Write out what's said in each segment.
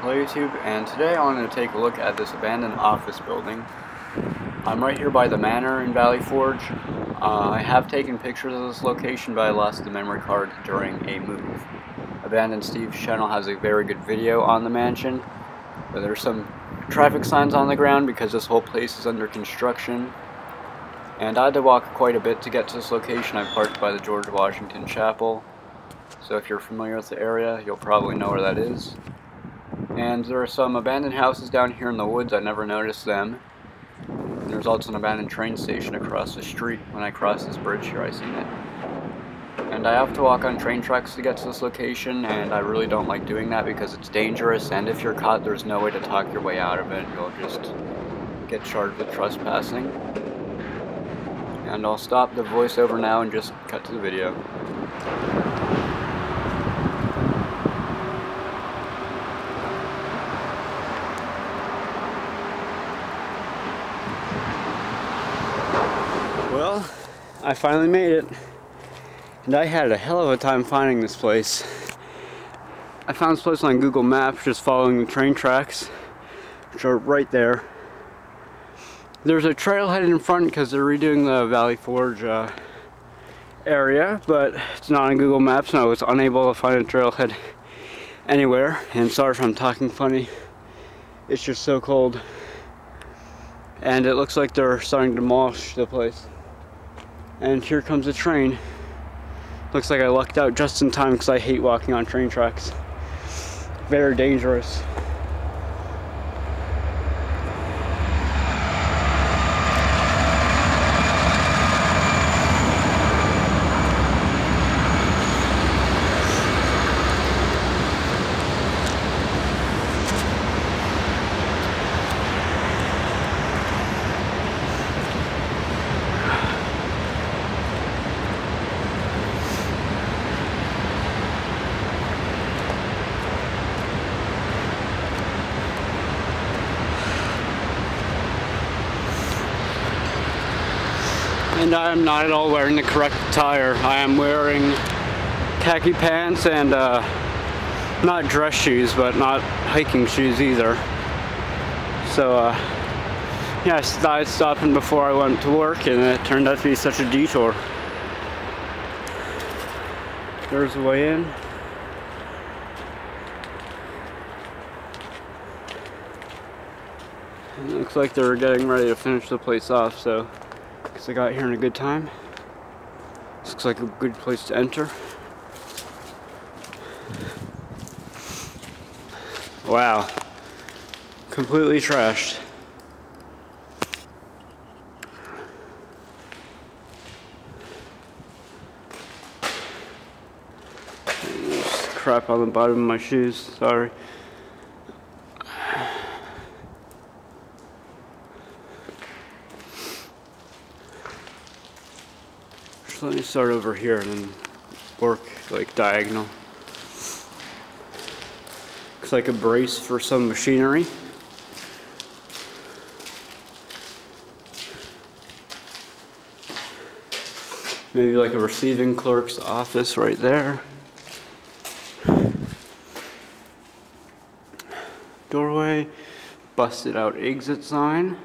Hello YouTube, and today I wanted to take a look at this abandoned office building. I'm right here by the manor in Valley Forge. Uh, I have taken pictures of this location, but I lost the memory card during a move. Abandoned Steve's channel has a very good video on the mansion, but there's some traffic signs on the ground because this whole place is under construction. And I had to walk quite a bit to get to this location. I parked by the George Washington Chapel. So if you're familiar with the area, you'll probably know where that is. Mm-hmm. And there are some abandoned houses down here in the woods. I never noticed them. And there's also an abandoned train station across the street. When I cross this bridge here, I seen it. And I have to walk on train tracks to get to this location, and I really don't like doing that because it's dangerous, and if you're caught, there's no way to talk your way out of it. You'll just get charged with trespassing. And I'll stop the voiceover now and just cut to the video. Well, I finally made it. And I had a hell of a time finding this place. I found this place on Google Maps just following the train tracks, which are right there. There's a trailhead in front because they're redoing the Valley Forge uh, area, but it's not on Google Maps and I was unable to find a trailhead anywhere. And sorry if I'm talking funny. It's just so cold. And it looks like they're starting to demolish the place. And here comes a train. Looks like I lucked out just in time because I hate walking on train tracks. Very dangerous. And I am not at all wearing the correct attire. I am wearing khaki pants and uh, not dress shoes, but not hiking shoes either. So, uh, yeah, I stopping before I went to work and it turned out to be such a detour. There's the way in. It looks like they're getting ready to finish the place off, so I got here in a good time. This looks like a good place to enter. Wow. Completely trashed. Crap on the bottom of my shoes, sorry. So let me start over here and then work like diagonal. Looks like a brace for some machinery. Maybe like a receiving clerk's office right there. Doorway, busted out exit sign.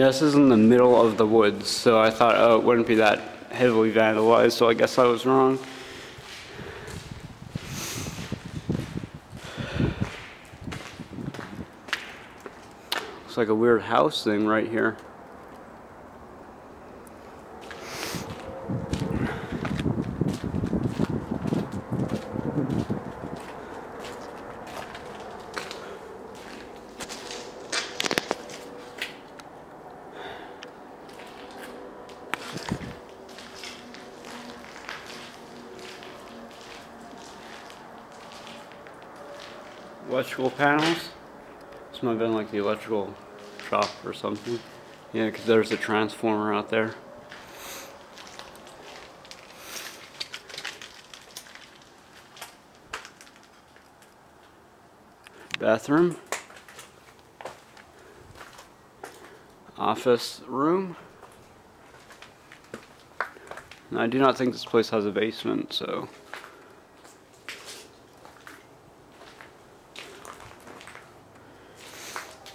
Yeah, this is in the middle of the woods, so I thought, oh, it wouldn't be that heavily vandalized, so I guess I was wrong. Looks like a weird house thing right here. Electrical panels. This might have been like the electrical shop or something. Yeah, because there's a transformer out there. Bathroom. Office room. And I do not think this place has a basement, so.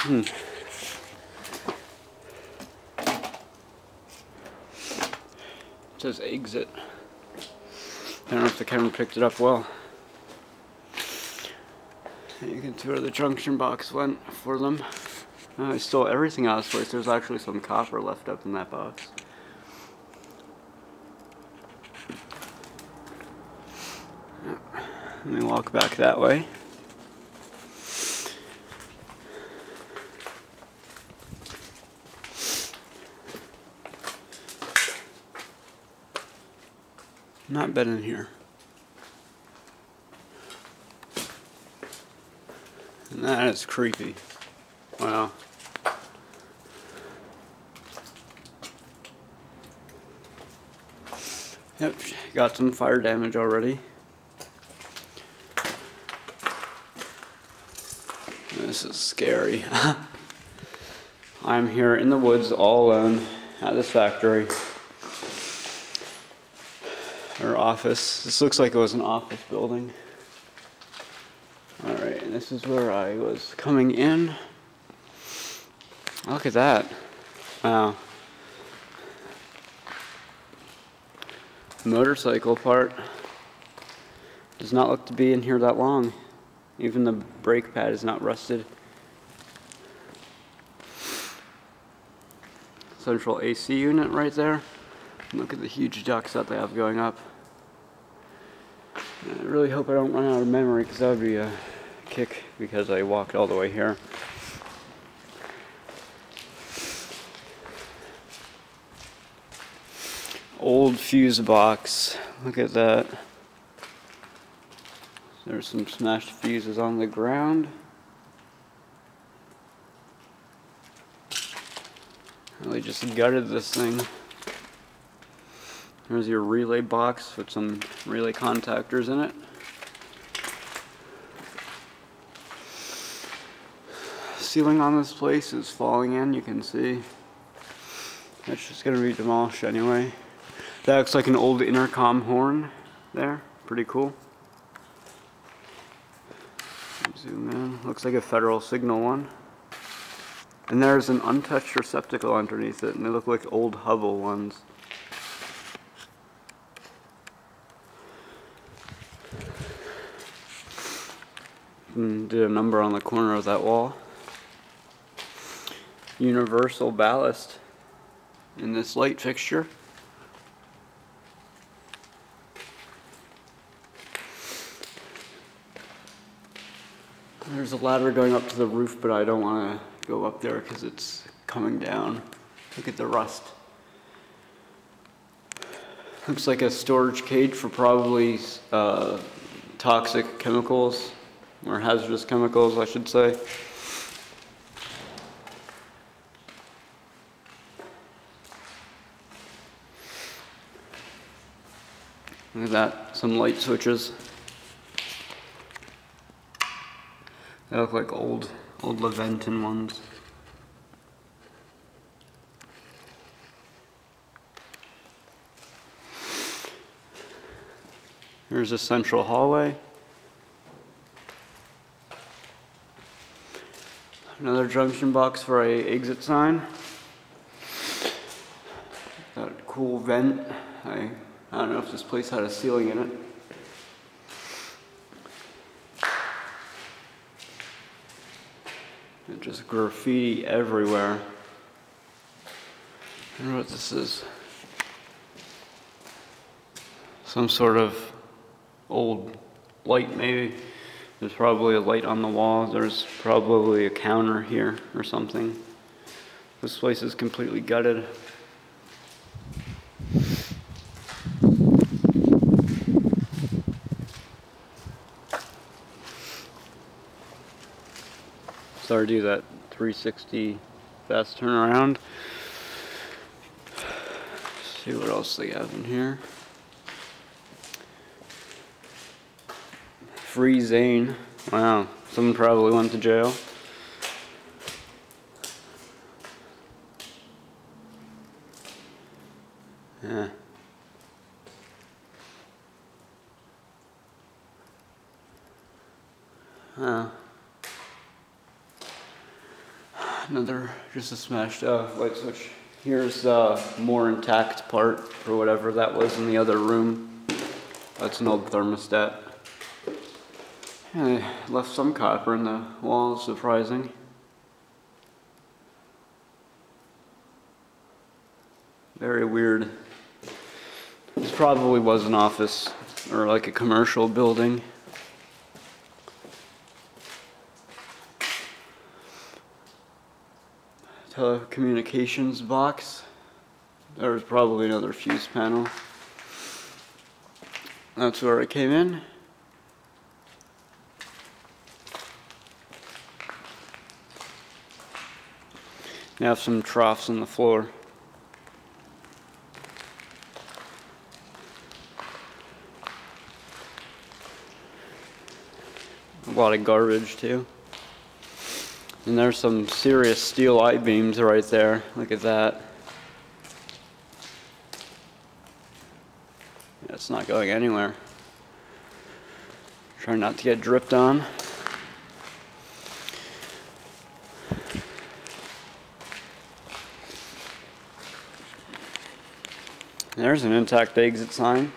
Hmm. It says exit. I don't know if the camera picked it up well. You can see where the junction box went for them. Uh, I stole everything out of this place. There's actually some copper left up in that box. Let me walk back that way. Not been in here. And that is creepy. Wow. Yep, got some fire damage already. This is scary. I'm here in the woods all alone at this factory. Or office. This looks like it was an office building. Alright, and this is where I was coming in. Look at that. Wow. Motorcycle part does not look to be in here that long. Even the brake pad is not rusted. Central AC unit right there. Look at the huge ducts that they have going up. I really hope I don't run out of memory because that would be a kick because I walked all the way here. Old fuse box. Look at that. There's some smashed fuses on the ground. Really just gutted this thing. There's your relay box with some relay contactors in it. Ceiling on this place is falling in, you can see. It's just gonna be demolished anyway. That looks like an old intercom horn there. Pretty cool. Zoom in. Looks like a federal signal one. And there's an untouched receptacle underneath it, and they look like old Hubbell ones. And did a number on the corner of that wall. Universal ballast in this light fixture. There's a ladder going up to the roof, but I don't want to go up there because it's coming down. Look at the rust. Looks like a storage cage for probably uh, toxic chemicals, or hazardous chemicals, I should say. Look at that, some light switches. They look like old, old Leviton ones. Here's a central hallway. Another junction box for a exit sign. That cool vent. I, I don't know if this place had a ceiling in it. And just graffiti everywhere. I don't know what this is. Some sort of old light maybe. There's probably a light on the wall. There's probably a counter here or something. This place is completely gutted. Sorry to do that 360 fast turnaround. see what else they have in here. Free Zane! Wow, someone probably went to jail. Yeah. Uh, another, just a smashed uh, light switch. Here's the uh, more intact part, or whatever that was in the other room. That's an old thermostat. And I left some copper in the walls, surprising. Very weird. This probably was an office, or like a commercial building. telecommunications box. There was probably another fuse panel. That's where I came in. Now have some troughs on the floor. A lot of garbage too. And there's some serious steel I-beams right there. Look at that. It's not going anywhere. Try not to get dripped on. There's an intact exit sign.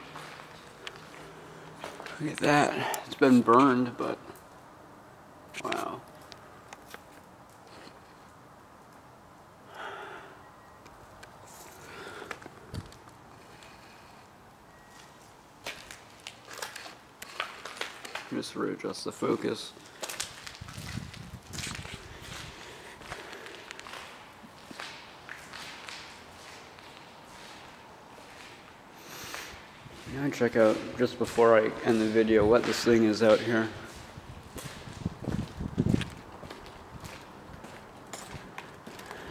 Look at that. It's been burned, but wow. Just readjust the focus. Now check out, just before I end the video, what this thing is out here.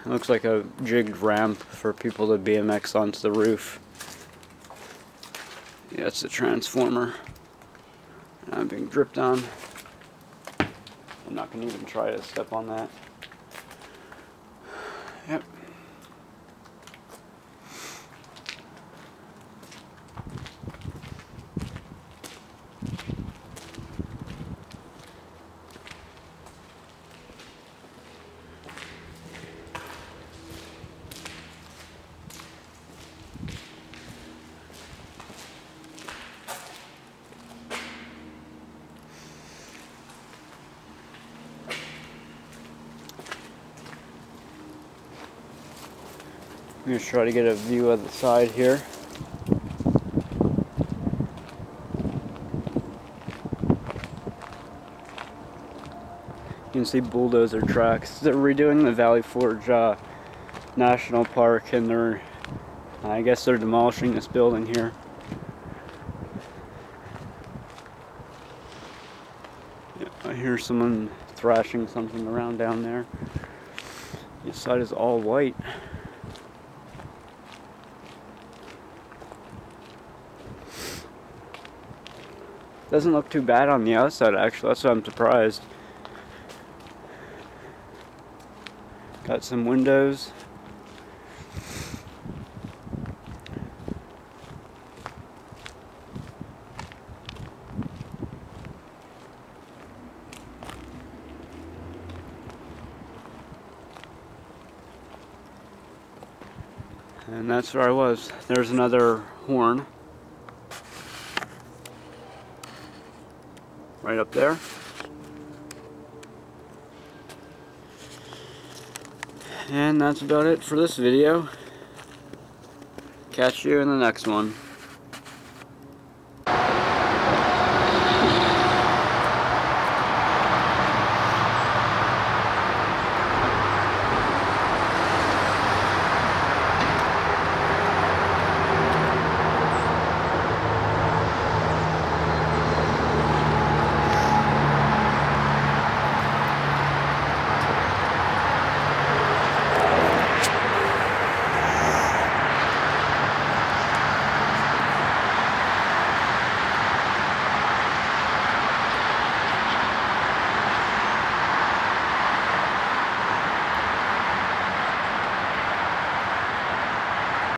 It looks like a jigged ramp for people to BMX onto the roof. Yeah, it's a transformer. I'm being dripped on. I'm not going to even try to step on that. Going to try to get a view of the side here. You can see bulldozer tracks. They're redoing the Valley Forge uh, National Park and they're, I guess they're demolishing this building here. I hear someone thrashing something around down there. This side is all white. Doesn't look too bad on the outside actually, that's why I'm surprised. Got some windows. And that's where I was. There's another horn. Right up there. And that's about it for this video. Catch you in the next one.